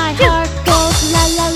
my heart goes la la